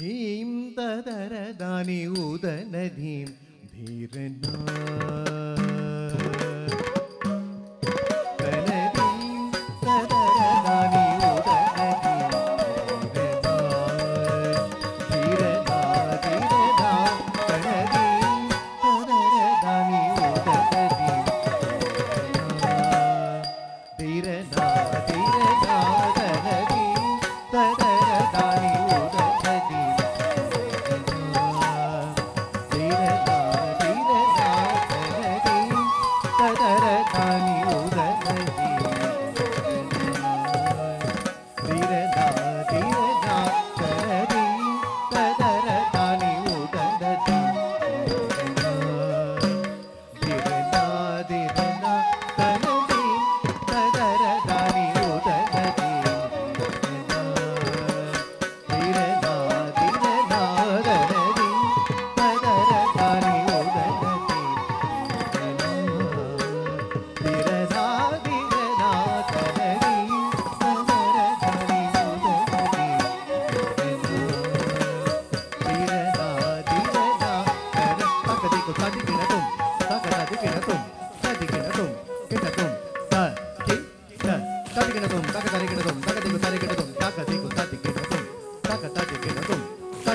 ധീം തതരദാനി ഉദനധീം ധീരനാ.